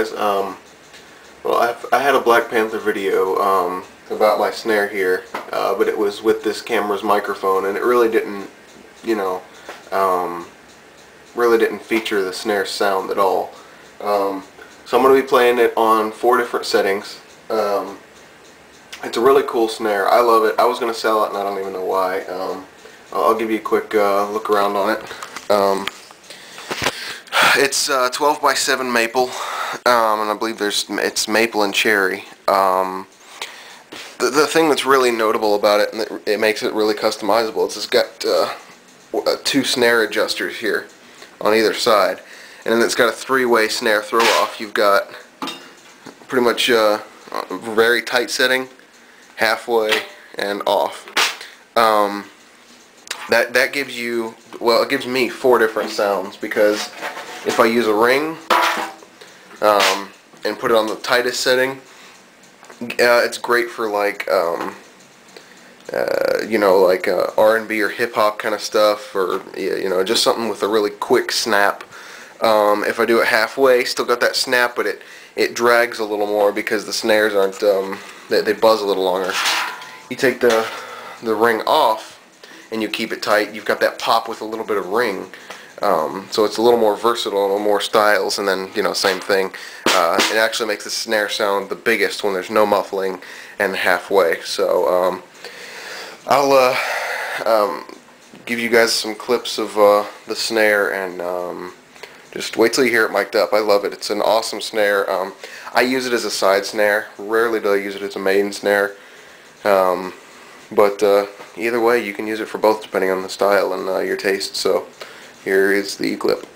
guys. Um, well, I've, I had a Black Panther video um, about my snare here, uh, but it was with this camera's microphone, and it really didn't, you know, um, really didn't feature the snare sound at all. Um, so I'm going to be playing it on four different settings. Um, it's a really cool snare. I love it. I was going to sell it, and I don't even know why. Um, I'll give you a quick uh, look around on it. It's uh, 12 by 7 maple, um, and I believe there's it's maple and cherry. Um, the, the thing that's really notable about it, and it, it makes it really customizable, is it's got uh, uh, two snare adjusters here on either side, and then it's got a three-way snare throw-off. You've got pretty much uh, a very tight setting, halfway, and off. Um, that that gives you well, it gives me four different sounds because if I use a ring um, and put it on the tightest setting, uh, it's great for like um, uh, you know like uh, R&B or hip hop kind of stuff, or you know just something with a really quick snap. Um, if I do it halfway, still got that snap, but it it drags a little more because the snares aren't um, they, they buzz a little longer. You take the the ring off and you keep it tight. You've got that pop with a little bit of ring. Um, so it's a little more versatile, a little more styles, and then, you know, same thing. Uh, it actually makes the snare sound the biggest when there's no muffling and halfway. So um, I'll uh, um, give you guys some clips of uh, the snare and um, just wait till you hear it mic'd up. I love it. It's an awesome snare. Um, I use it as a side snare. Rarely do I use it as a main snare. But uh, either way, you can use it for both depending on the style and uh, your taste. So here is the clip.